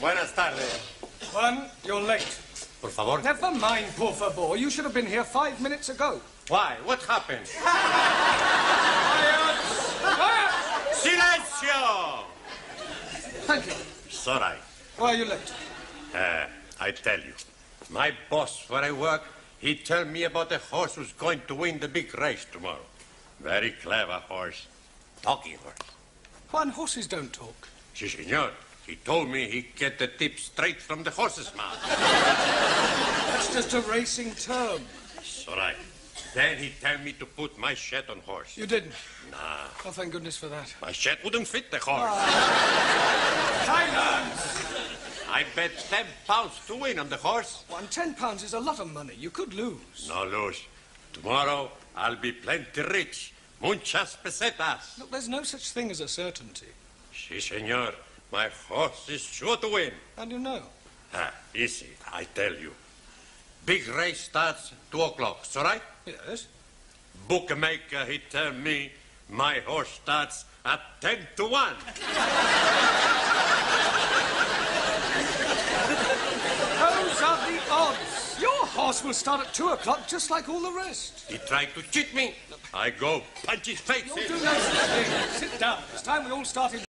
Buenas tardes. Juan, you're late. Por favor. Never mind, por favor. You should have been here five minutes ago. Why? What happened? Quiet! Quiet! Silencio! Thank you. It's all right. Why are you late? Uh, I tell you, my boss where I work, he tell me about a horse who's going to win the big race tomorrow. Very clever horse. Talking horse. Juan, horses don't talk. Si, senor. He told me he get the tip straight from the horse's mouth. That's just a racing term. It's all right. Then he tell me to put my shed on horse. You didn't. Nah, Oh, thank goodness for that. my shed wouldn't fit the horse. Ah. Silence! I bet ten pounds to win on the horse. Juan, ten pounds is a lot of money. You could lose. No lose. Tomorrow I'll be plenty rich. Muchas pesetas. Look, there's no such thing as a certainty. Si, senor. My horse is sure to win. And you know. Ah, easy, I tell you. Big race starts two o'clock, all right? Yes? Bookmaker, he tell me my horse starts at ten to one. Those are the odds. Your horse will start at two o'clock just like all the rest. He tried to cheat me. I go punch his face You'll in. do no such thing. Sit down. It's time we all started.